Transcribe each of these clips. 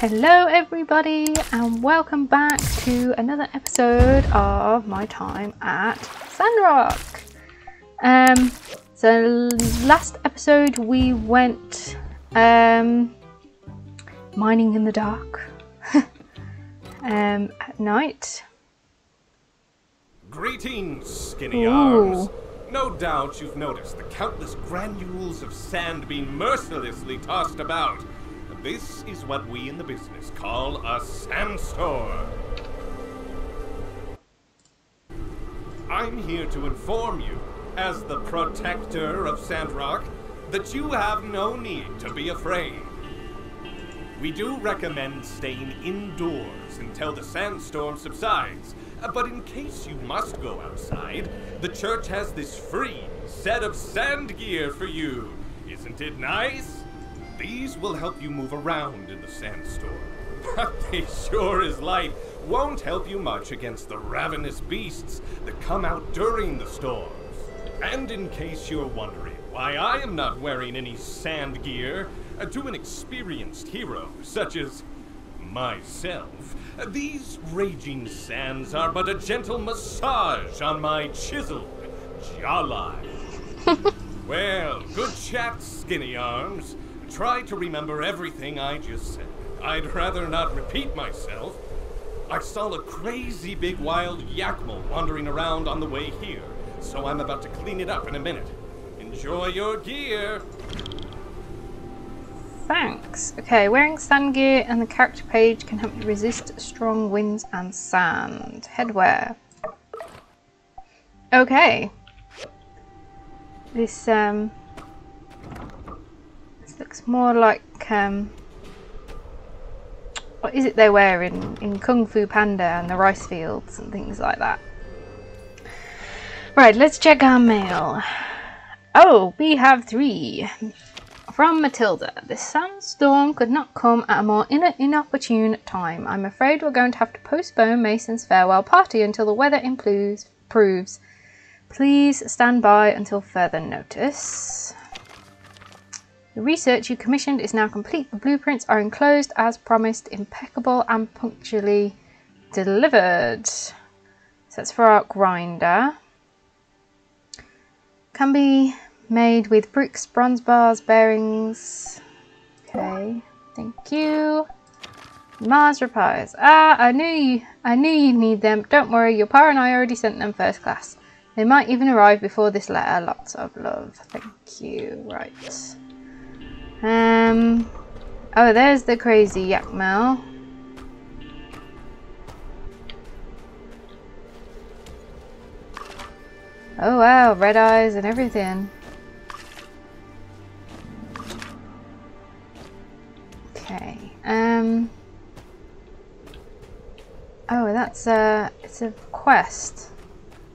Hello everybody and welcome back to another episode of my time at Sandrock. Um, so last episode we went um, mining in the dark um, at night. Greetings, skinny Ooh. arms. No doubt you've noticed the countless granules of sand being mercilessly tossed about. This is what we in the business call a sandstorm. I'm here to inform you, as the protector of Sandrock, that you have no need to be afraid. We do recommend staying indoors until the sandstorm subsides, but in case you must go outside, the church has this free set of sand gear for you. Isn't it nice? These will help you move around in the sandstorm. But they sure as light won't help you much against the ravenous beasts that come out during the storms. And in case you're wondering why I am not wearing any sand gear, uh, to an experienced hero such as myself, uh, these raging sands are but a gentle massage on my chiseled jawline. well, good chat, skinny arms. Try to remember everything I just said. I'd rather not repeat myself. I saw a crazy big wild yakmel wandering around on the way here, so I'm about to clean it up in a minute. Enjoy your gear. Thanks. Okay, wearing sand gear and the character page can help you resist strong winds and sand. Headwear. Okay. This um looks more like um what is it they wear in, in Kung Fu Panda and the rice fields and things like that. Right, let's check our mail. Oh, we have three. From Matilda, this sandstorm could not come at a more in- inopportune time. I'm afraid we're going to have to postpone Mason's farewell party until the weather improves. Proves. Please stand by until further notice. The research you commissioned is now complete. The blueprints are enclosed as promised, impeccable and punctually delivered. So that's for our grinder. Can be made with bricks, bronze bars, bearings. Okay, thank you. Mars replies, Ah, I knew you I knew you'd need them. Don't worry, your pa and I already sent them first class. They might even arrive before this letter. Lots of love. Thank you. Right. Um Oh, there's the crazy Yakmel. Oh wow, red eyes and everything. Okay. Um. Oh, that's a it's a quest.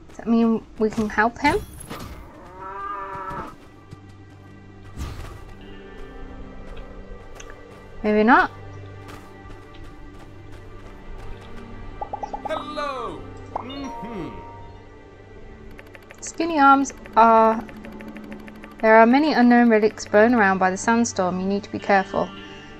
Does that mean we can help him? Maybe not. Hello! Mm-hmm. Skinny arms are. There are many unknown relics blown around by the sandstorm. You need to be careful.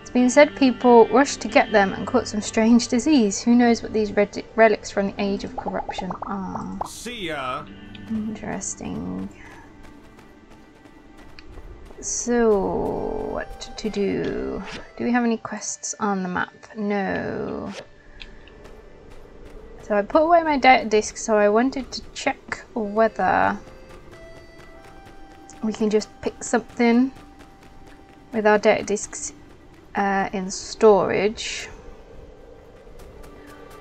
It's been said people rushed to get them and caught some strange disease. Who knows what these red- relics from the age of corruption are? See ya. Interesting. So, what to do? Do we have any quests on the map? No. So I put away my data disk, so I wanted to check whether we can just pick something with our data disks uh, in storage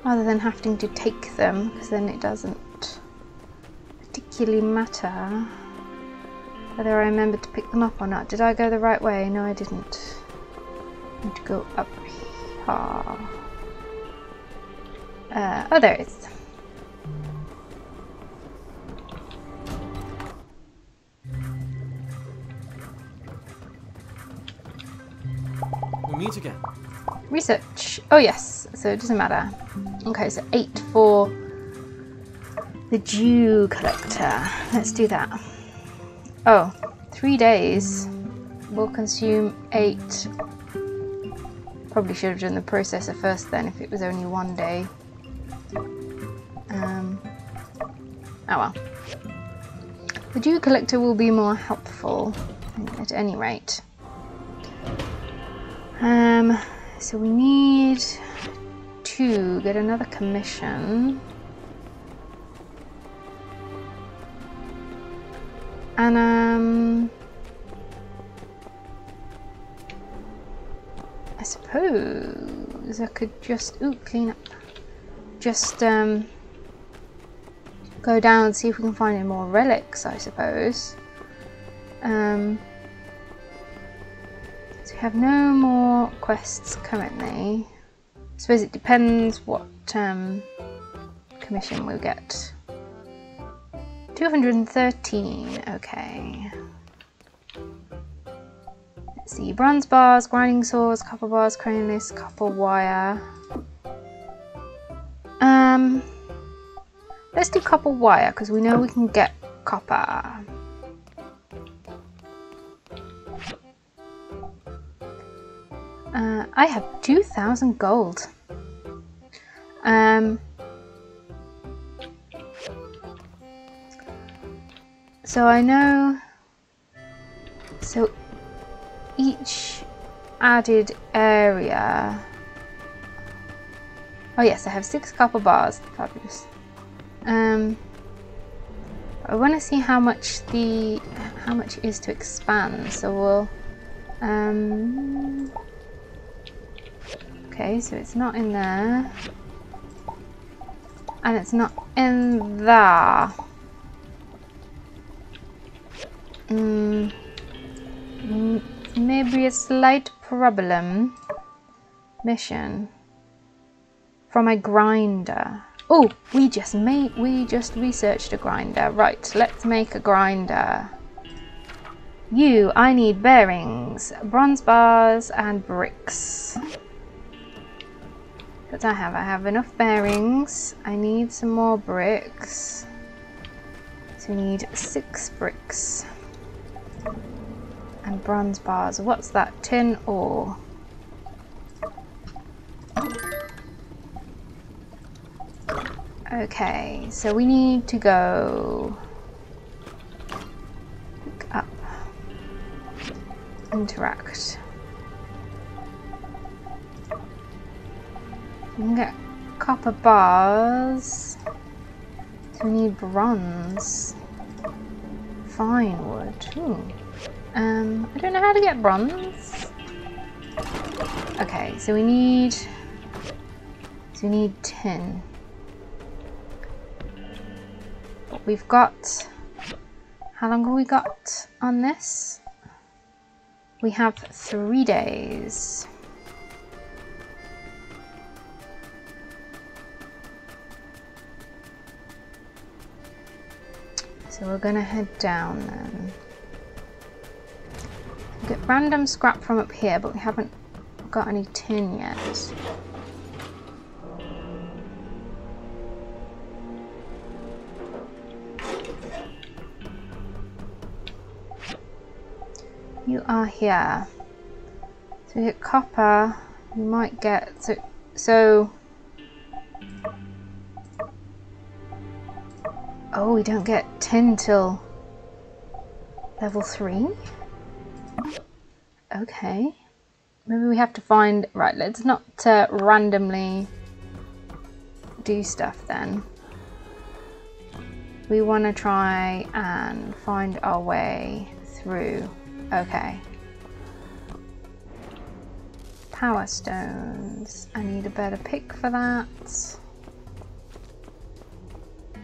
rather than having to take them because then it doesn't particularly matter whether I remembered to pick them up or not. Did I go the right way? No, I didn't. I need to go up here. Uh, oh, there it is. We'll meet again. Research. Oh, yes. So it doesn't matter. Okay, so eight for the dew collector. Let's do that. Oh, three days will consume eight Probably should have done the processor first then if it was only one day. Um, oh well. The dew collector will be more helpful at any rate. Um, so we need to get another commission. And um I suppose I could just ooh clean up. Just um go down and see if we can find any more relics, I suppose. Um so we have no more quests currently. I suppose it depends what um commission we'll get. 213, okay. Let's see, bronze bars, grinding saws, copper bars, craneless, copper wire. Um, let's do copper wire because we know we can get copper. Uh, I have 2,000 gold. Um, So I know, so each added area, oh yes, I have six copper bars, fabulous. Um, I want to see how much the, how much is to expand, so we'll, um, okay, so it's not in there, and it's not in there. Mm, maybe a slight problem. Mission from a grinder. Oh, we just made we just researched a grinder. Right, let's make a grinder. You, I need bearings, bronze bars, and bricks. What I have? I have enough bearings. I need some more bricks. So we need six bricks and bronze bars. What's that? Tin ore. Okay, so we need to go up, interact. We can get copper bars. So we need bronze. Fine wood. Ooh. Um, I don't know how to get bronze. Okay, so we need... So we need tin. But we've got... How long have we got on this? We have three days. So we're gonna head down then. Get random scrap from up here, but we haven't got any tin yet. You are here. So we get copper, we might get so so Oh, we don't get tin till level three? Okay. Maybe we have to find... Right, let's not uh, randomly do stuff then. We want to try and find our way through. Okay. Power stones. I need a better pick for that.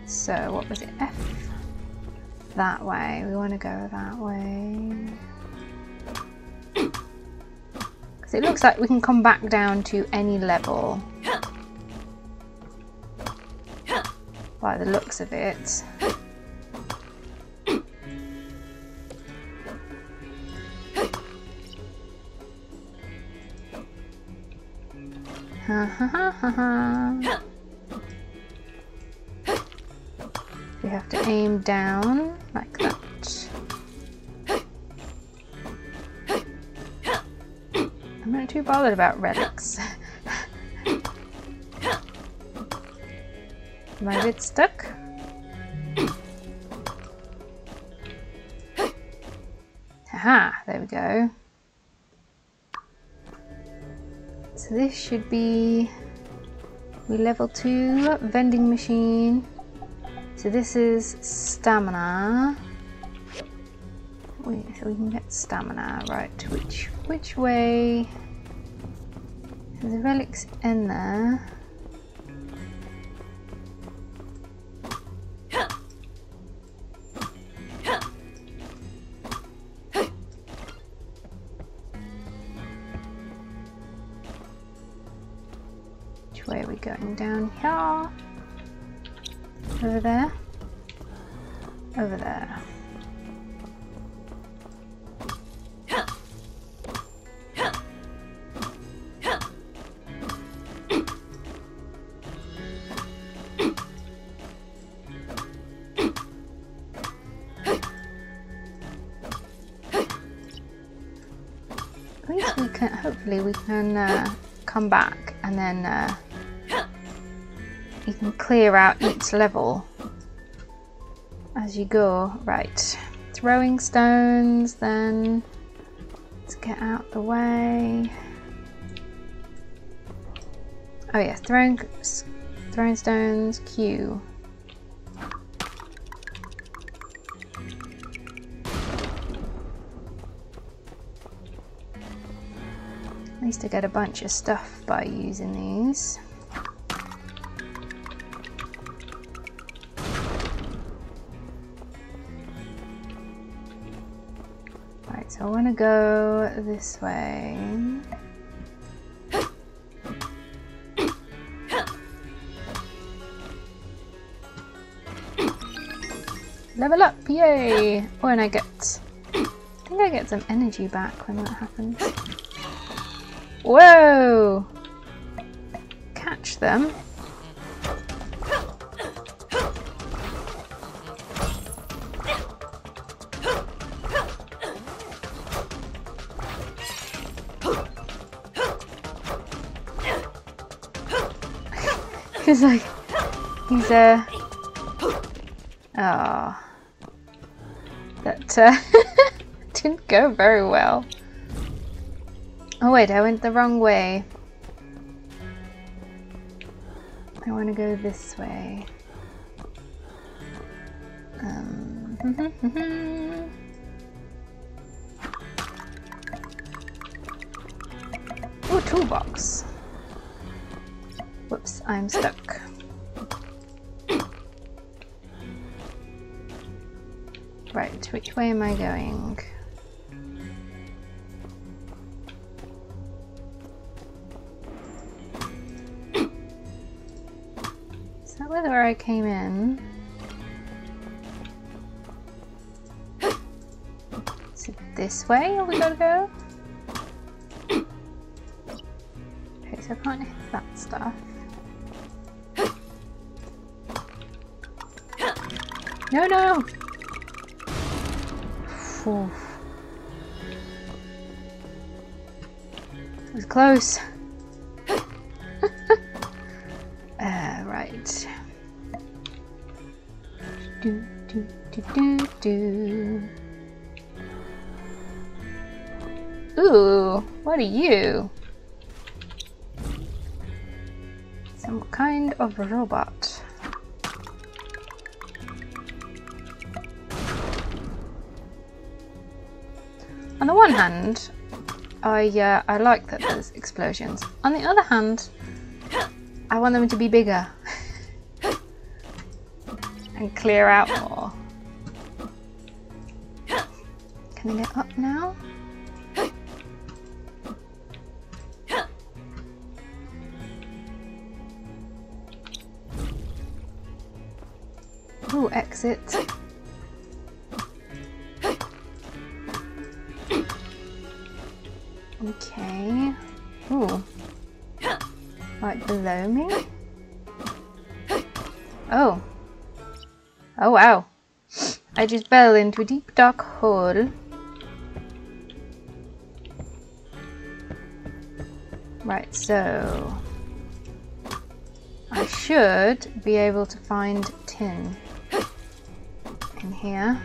So, what was it? F? That way. We want to go that way. Because it looks like we can come back down to any level. By the looks of it. Ha ha ha ha ha. Aim down like that. I'm not too bothered about relics. Am I a bit stuck? Aha, there we go. So this should be we level 2 vending machine. So this is stamina. Wait, so we can get stamina, right? Which which way? So the relics in there. Can, hopefully we can uh, come back and then uh, you can clear out each level as you go. Right, throwing stones, then let's get out the way. Oh yeah, throwing throwing stones, Q. Least get a bunch of stuff by using these. Right, so I want to go this way. Level up, yay! Oh, and I get, I think I get some energy back when that happens. Whoa! Catch them. He's like, he's uh, oh, that uh, didn't go very well. Oh wait, I went the wrong way. I want to go this way. Um, oh, toolbox. Whoops, I'm stuck. Right, which way am I going? Where I came in? Is it this way we gotta go? Okay, so I can't hit that stuff. No, no! Phew. It was close. What are you? Some kind of robot. On the one hand, I uh, I like that there's explosions. On the other hand, I want them to be bigger and clear out more. Can I get up now? Exit. Okay. Ooh. Right below me? Oh. Oh wow. I just fell into a deep dark hole. Right, so I should be able to find tin in here.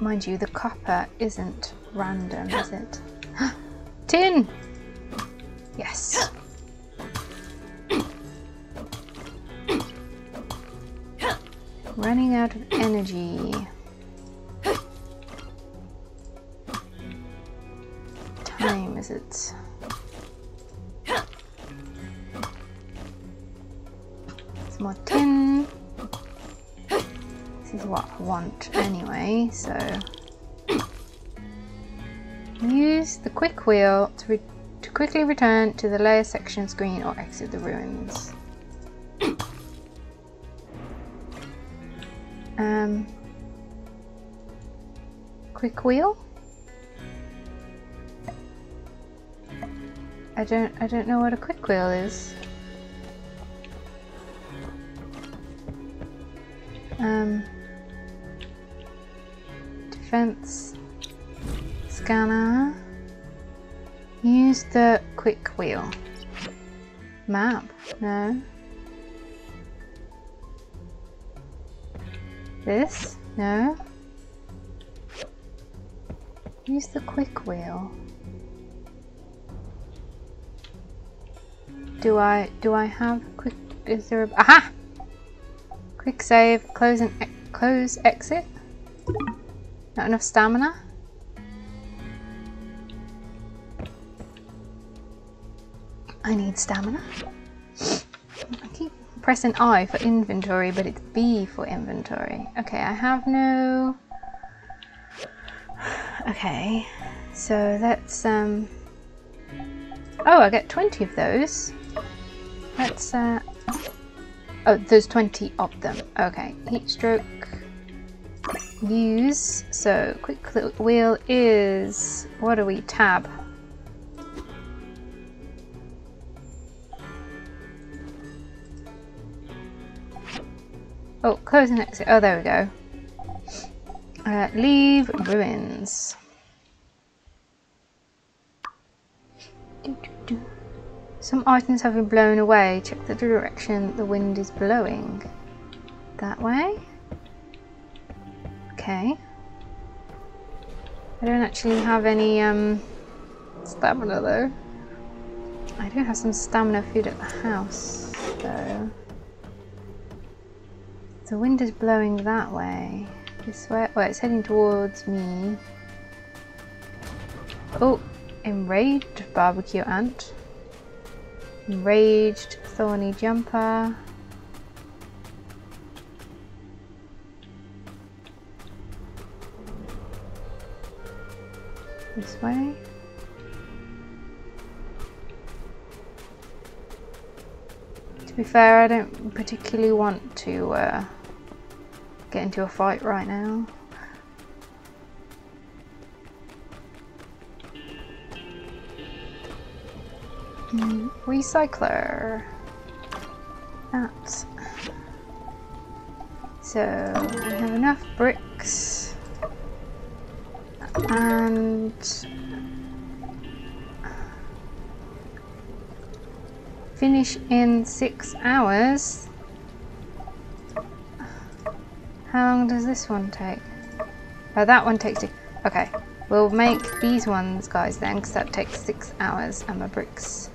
Mind you, the copper isn't random, is it? tin! Yes. Running out of energy. Time is it? Some more tin. Is what I want anyway, so use the quick wheel to, to quickly return to the layer section screen or exit the ruins. Um, quick wheel. I don't. I don't know what a quick wheel is. Um, defense scanner. Use the quick wheel. Map. No. This? No. Use the quick wheel. Do I do I have quick is there a aha quick save close and e close exit not enough stamina I need stamina I keep pressing I for inventory, but it's B for inventory. Okay, I have no... Okay, so that's... um. Oh, I get 20 of those. Let's... Uh... Oh, there's 20 of them. Okay, heat stroke. Use. So, quick wheel is... What are we? Tab. Oh, close and exit. Oh, there we go. Uh, leave ruins. Some items have been blown away. Check the direction the wind is blowing. That way? Okay. I don't actually have any um, stamina though. I do have some stamina food at the house though. The wind is blowing that way. This way? Well, it's heading towards me. Oh, enraged barbecue ant. Enraged thorny jumper. This way. To be fair, I don't particularly want to uh, get into a fight right now. Mm, recycler. That. So we have enough bricks and finish in six hours. How long does this one take? Oh, that one takes... two. Okay, we'll make these ones, guys, then, because that takes six hours, and my bricks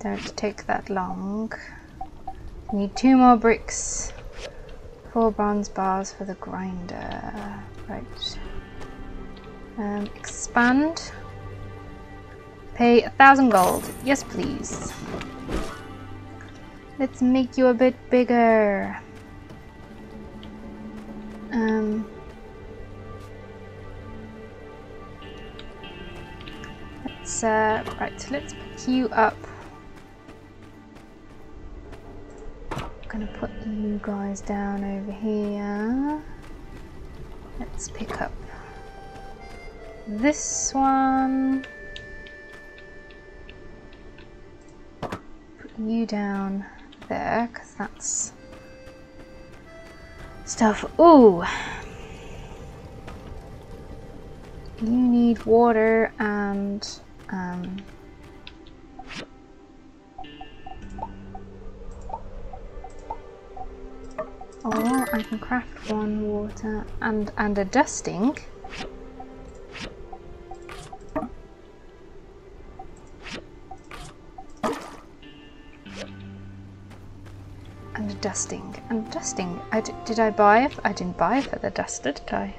don't take that long. Need two more bricks. Four bronze bars for the grinder. Right. Um, expand. Pay a thousand gold. Yes, please. Let's make you a bit bigger. Um. Let's, uh, right, let's pick you up. I'm gonna put you guys down over here. Let's pick up this one. Put you down there because that's stuff. Ooh. you need water and um, Oh, or I can craft one water and and a dusting. And a dusting. And dusting. I d did I buy it? I didn't buy for the duster, did I?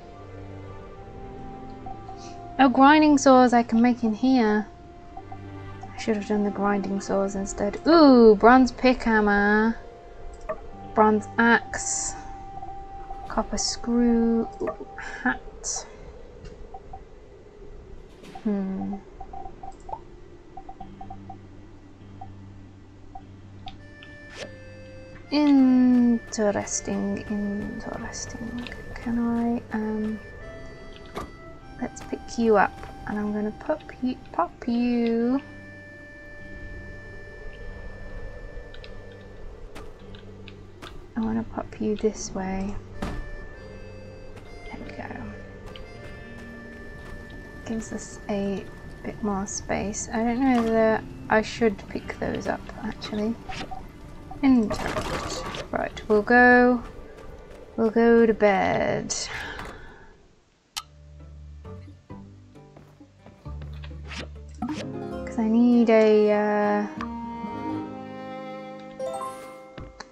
Oh, grinding saws I can make in here. I should have done the grinding saws instead. Ooh, bronze pick hammer. Bronze axe. Copper screw. Hat. Hmm. Interesting, interesting. Can I, um, let's pick you up and I'm gonna pop you, pop you. I wanna pop you this way. There we go. Gives us a bit more space. I don't know whether I should pick those up actually. Interact. Right, we'll go. We'll go to bed. Because I need a. Uh,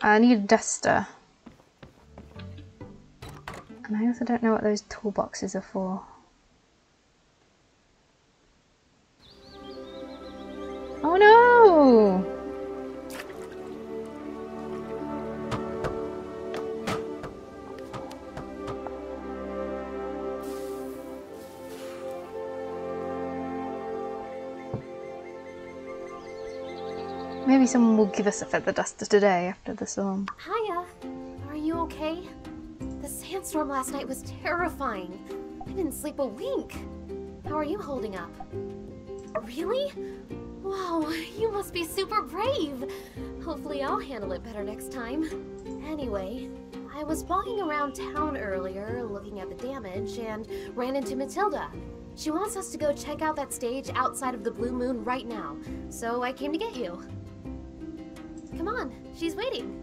I need a duster. And I also don't know what those toolboxes are for. Maybe someone will give us a feather duster today after the storm. Hiya. Are you okay? The sandstorm last night was terrifying. I didn't sleep a wink. How are you holding up? Really? Wow, you must be super brave. Hopefully I'll handle it better next time. Anyway, I was walking around town earlier looking at the damage and ran into Matilda. She wants us to go check out that stage outside of the Blue Moon right now, so I came to get you. Come on, she's waiting.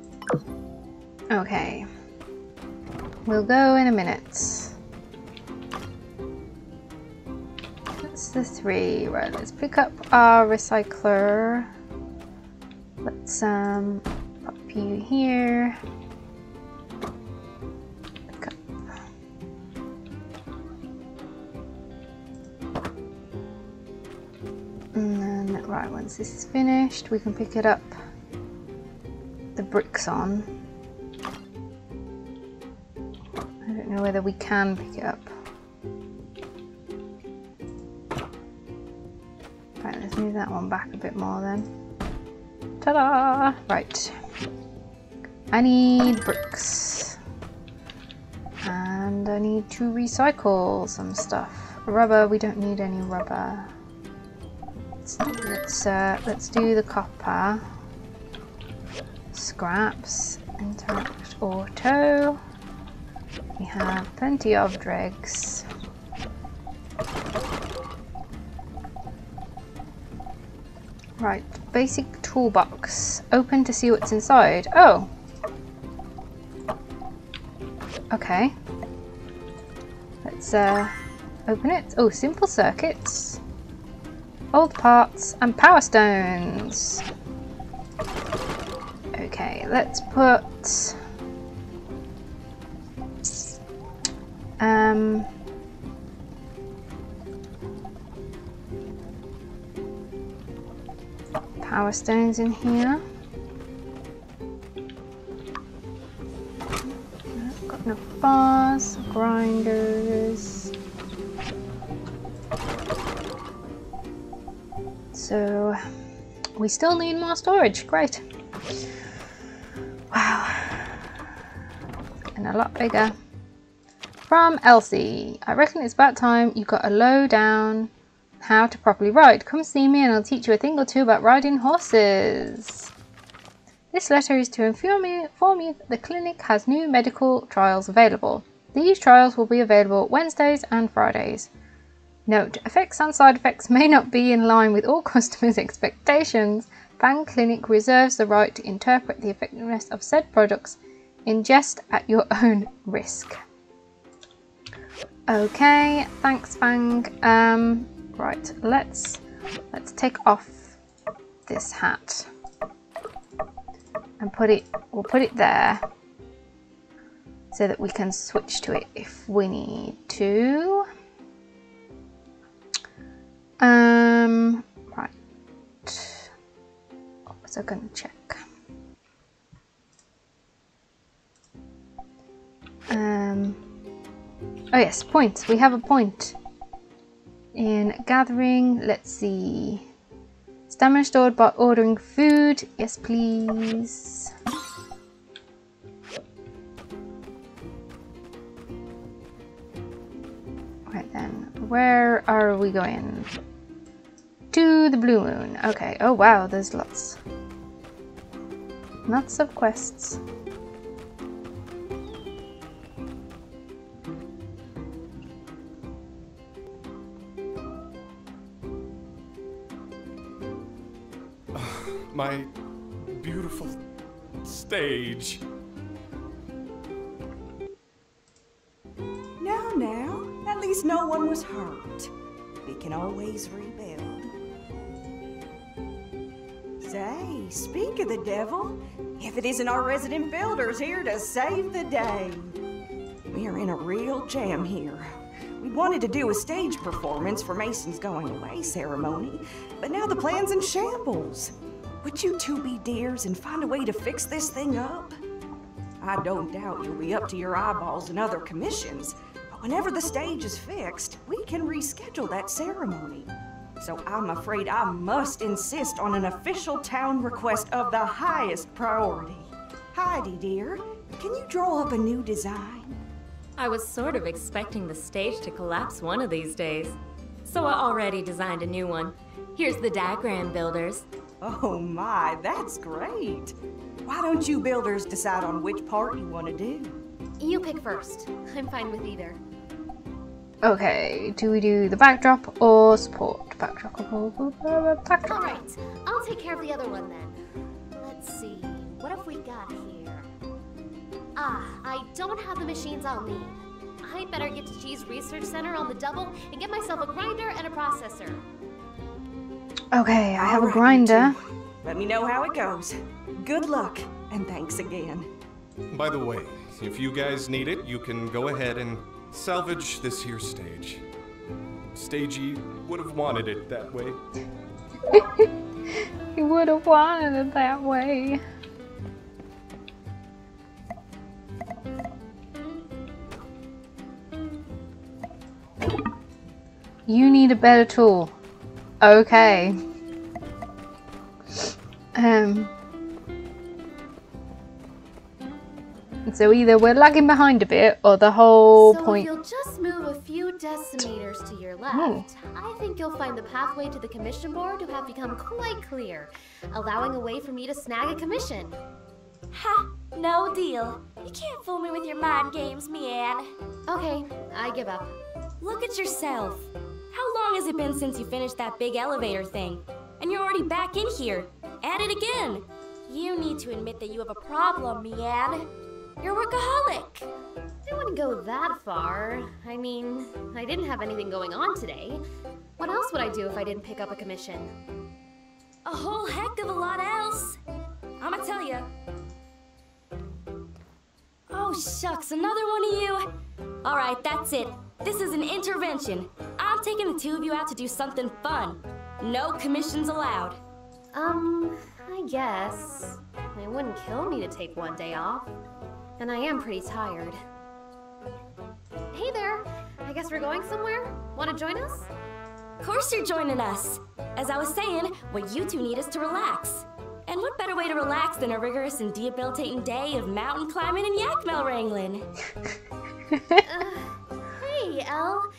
Okay. We'll go in a minute. That's the three. Right, let's pick up our recycler. Let's um pop you here. And then right, once this is finished, we can pick it up the bricks on. I don't know whether we can pick it up. Right, let's move that one back a bit more then. Ta-da! Right. I need bricks. And I need to recycle some stuff. Rubber, we don't need any rubber. Let's, let's, uh, let's do the copper scraps, interact auto. We have plenty of dregs. Right, basic toolbox. Open to see what's inside. Oh! Okay. Let's uh, open it. Oh, simple circuits. Old parts and power stones. Let's put um power stones in here. Got enough bars, grinders. So we still need more storage, great. A lot bigger. From Elsie, I reckon it's about time you got a low down how to properly ride. Come see me and I'll teach you a thing or two about riding horses. This letter is to inform you, that the clinic has new medical trials available. These trials will be available Wednesdays and Fridays. Note, effects and side effects may not be in line with all customers' expectations. Fang Clinic reserves the right to interpret the effectiveness of said products ingest at your own risk. Okay, thanks Fang. Um, right, let's let's take off this hat and put it we'll put it there so that we can switch to it if we need to. Um, right. Was I going to check? Um, oh yes, points. We have a point. In gathering, let's see. Stamina stored by ordering food. Yes, please. Right then, where are we going? To the Blue Moon. Okay. Oh wow, there's lots. Lots of quests. My beautiful stage. Now, now, at least no one was hurt. We can always rebuild. Say, speak of the devil, if it isn't our resident builders here to save the day. We're in a real jam here. We wanted to do a stage performance for Mason's going away ceremony, but now the plan's in shambles. Would you two be dears and find a way to fix this thing up? I don't doubt you'll be up to your eyeballs in other commissions, but whenever the stage is fixed, we can reschedule that ceremony. So I'm afraid I must insist on an official town request of the highest priority. Heidi, dear, can you draw up a new design? I was sort of expecting the stage to collapse one of these days. So I already designed a new one. Here's the diagram, builders. Oh my, that's great. Why don't you builders decide on which part you want to do? You pick first. I'm fine with either. Okay, do we do the backdrop or support? Backdrop or backdrop? Alright, I'll take care of the other one then. Let's see, what have we got here? Ah, I don't have the machines I'll need. I'd better get to Qi's Research Center on the double and get myself a grinder and a processor. Okay, I have a grinder. Let me know how it goes. Good luck, and thanks again. By the way, if you guys need it, you can go ahead and salvage this here stage. Stagey would have wanted it that way. He would have wanted it that way. You need a better tool. Okay. Um. So either we're lagging behind a bit, or the whole so point. if you'll just move a few decimeters to your left, Oh. I think you'll find the pathway to the commission board to have become quite clear, allowing a way for me to snag a commission. Ha! No deal. You can't fool me with your mind games, Mi-an. Okay, I give up. Look at yourself. How long has it been since you finished that big elevator thing? And you're already back in here. At it again. You need to admit that you have a problem, Mi-an. You're a workaholic. I wouldn't go that far. I mean, I didn't have anything going on today. What else would I do if I didn't pick up a commission? A whole heck of a lot else. I'ma tell you. Oh, shucks, another one of you. All right, that's it. This is an intervention. I'm taking the two of you out to do something fun. No commissions allowed. Um, I guess. It wouldn't kill me to take one day off. And I am pretty tired. Hey there! I guess we're going somewhere? Want to join us? Of course you're joining us. As I was saying, what you two need is to relax. And what better way to relax than a rigorous and debilitating day of mountain climbing and yakmel wrangling? Hey, Elle.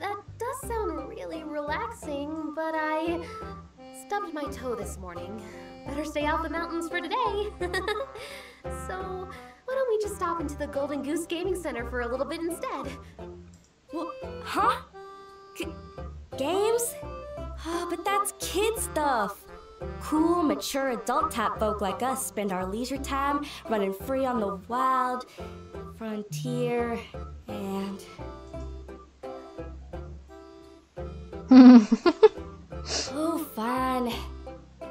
That does sound really relaxing, but I stubbed my toe this morning. Better stay off the mountains for today. so, why don't we just stop into the Golden Goose Gaming Center for a little bit instead? Well, huh? C- Games? Oh, but that's kid stuff. Cool, mature adult tap folk like us spend our leisure time running free on the wild frontier and. oh, fine.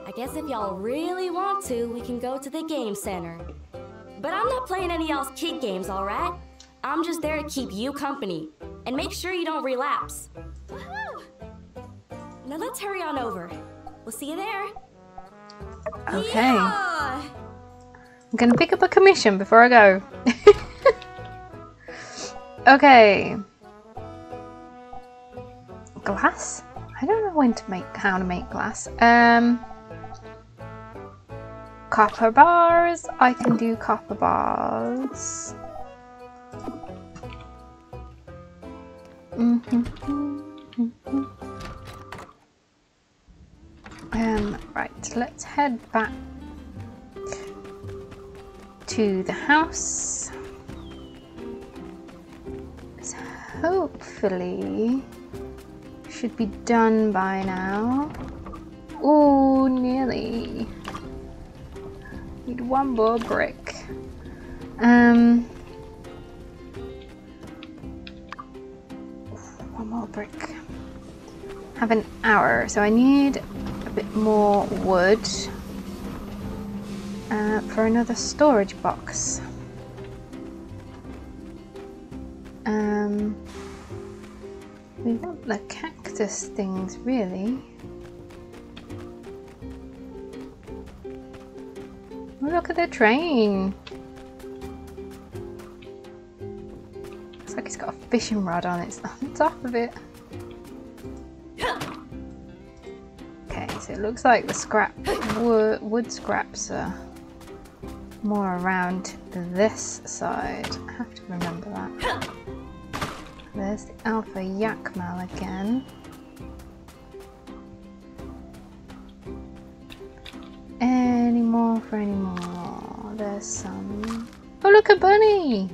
I guess if y'all really want to, we can go to the game center. But I'm not playing any y'all's kid games, alright? I'm just there to keep you company and make sure you don't relapse. Now let's hurry on over. We'll see you there. Okay. Yeah! I'm gonna pick up a commission before I go. okay. Glass? I don't know when to make how to make glass. Um copper bars. I can do copper bars. Mhm. Um, right, let's head back to the house. hopefully should be done by now. Oh, nearly. Need one more brick. Um, one more brick. Have an hour, so I need a bit more wood uh, for another storage box. Things, really. Look at the train. Looks like it's got a fishing rod on its on top of it. Okay, so it looks like the scrap wood, wood scraps are more around this side. I have to remember that. There's the alpha yakmel again. More for any more? There's some. Oh, look a bunny!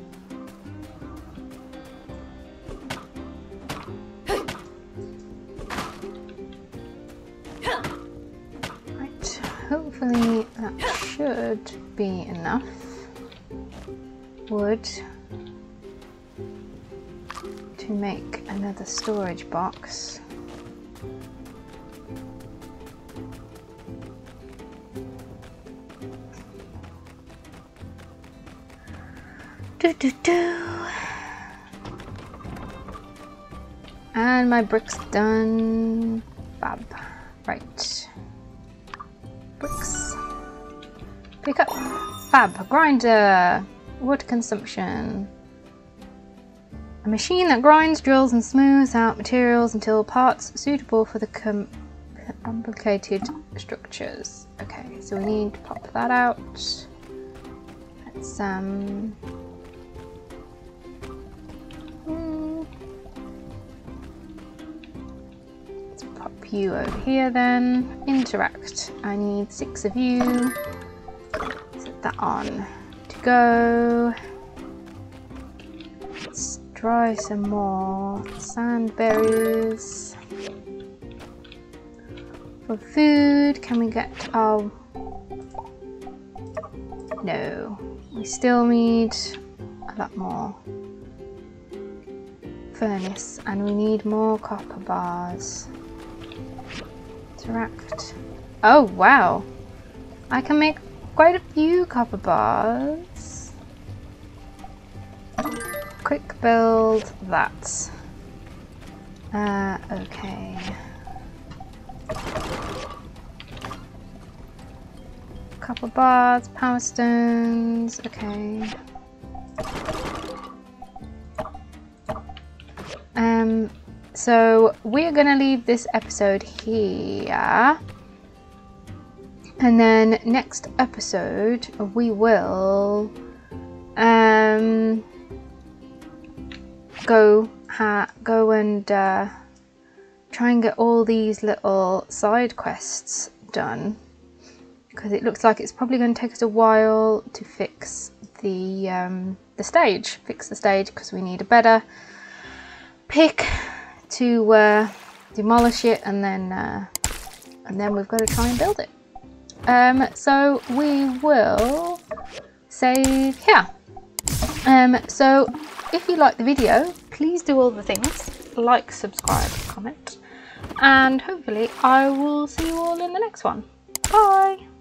Right, hopefully that should be enough wood to make another storage box. My brick's done. Fab. Right. Bricks. Pick up. Fab. Grinder. Wood consumption. A machine that grinds, drills, and smooths out materials until parts suitable for the com- complicated structures. Okay, so we need to pop that out. Let's um. You over here then. Interact. I need six of you. Set that on to go. Let's try some more sandberries. For food, can we get oh no. We still need a lot more furnace and we need more copper bars. Interact. Oh wow. I can make quite a few copper bars. Quick build that. Uh, okay. Copper bars, power stones, okay. So we're gonna leave this episode here. And then next episode we will um go ha go and uh, try and get all these little side quests done because it looks like it's probably going to take us a while to fix the um, the stage fix the stage because we need a better pick to uh, demolish it, and then uh, and then we've got to try and build it. Um, so we will save here. Um, so if you like the video, please do all the things like, subscribe, comment, and hopefully I will see you all in the next one. Bye!